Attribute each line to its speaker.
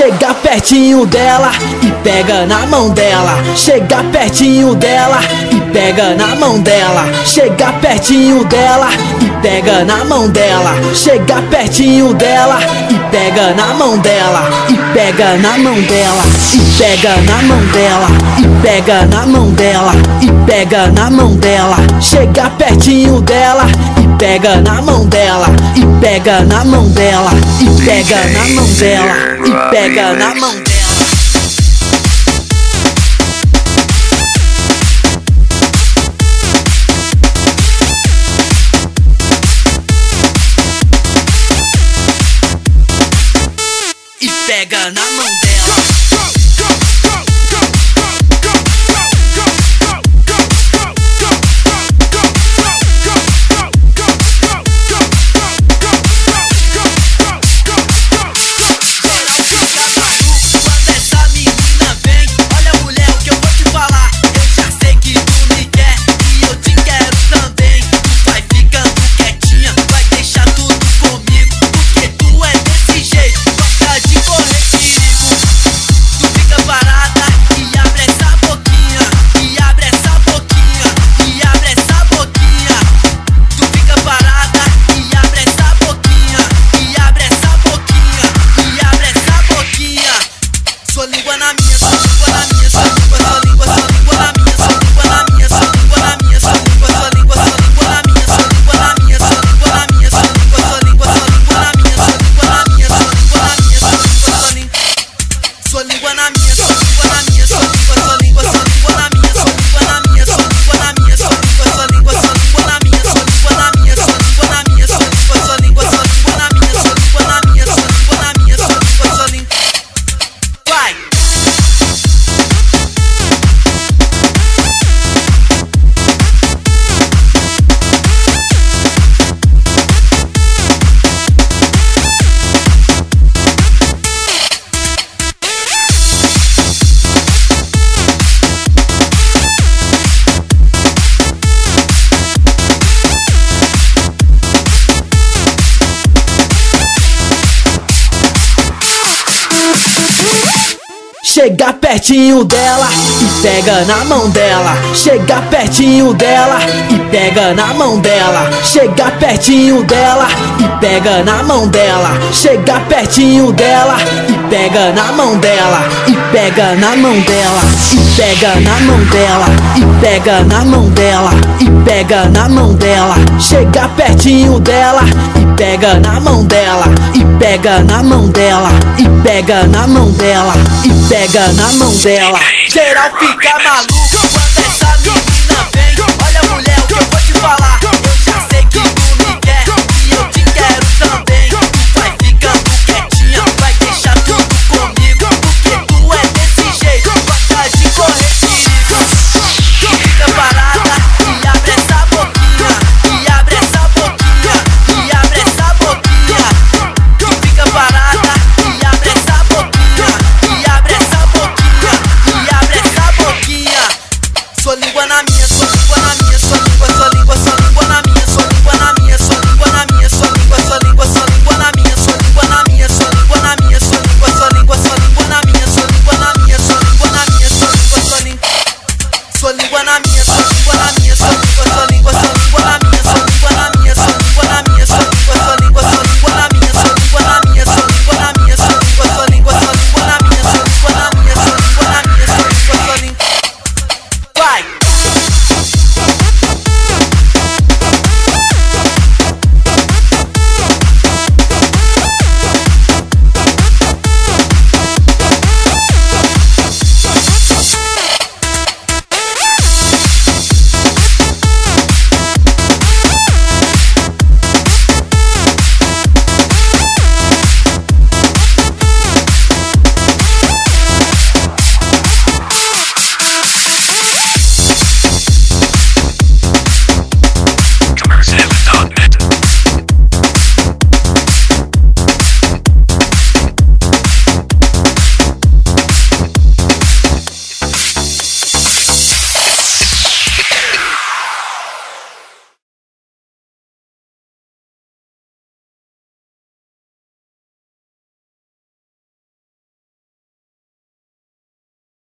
Speaker 1: Chega pertinho dela e pega na mão dela. Chega pertinho dela e pega na mão dela. Chega pertinho dela e pega na mão dela. Chega pertinho dela e pega na mão dela. E pega na mão dela. E pega na mão dela. E pega na mão dela. E pega na mão dela. Chega pertinho dela pega na mão dela. E pega na mão dela. E pega na mão dela. E pega na mão dela. E pega na mão dela. Chega pertinho dela e pega na mão dela. Chega pertinho dela e pega na mão dela. Chega pertinho dela e pega na mão dela. Chega pertinho dela e pega na mão dela. E pega na mão dela. E pega na mão dela. E pega na mão dela. E pega na mão dela. Chega pertinho dela e pega na mão dela. Pega na mão dela. E pega na mão dela. E pega na mão dela. Geral fica maluco. And I'm